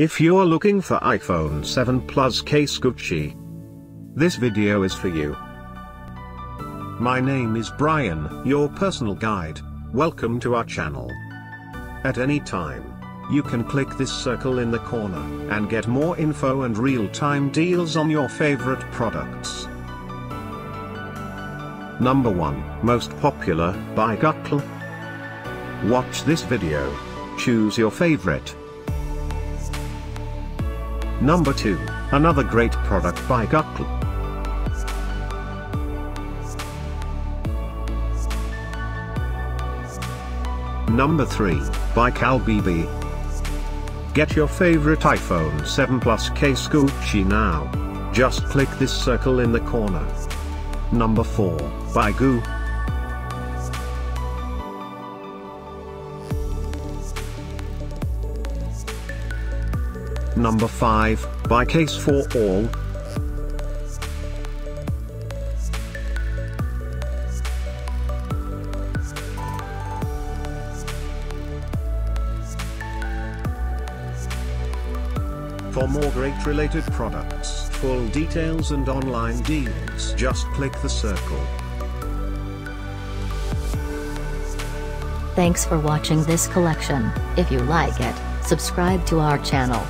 If you're looking for iPhone 7 Plus case Gucci, this video is for you. My name is Brian, your personal guide. Welcome to our channel. At any time, you can click this circle in the corner and get more info and real-time deals on your favorite products. Number 1, Most Popular, by GUCCL. Watch this video. Choose your favorite. Number 2, another great product by GUCCL. Number 3, by Calbeebee. Get your favorite iPhone 7 Plus case Gucci now. Just click this circle in the corner. Number 4, by Goo. Number 5, by Case for All. For more great related products, full details and online deals just click the circle. Thanks for watching this collection. If you like it, subscribe to our channel.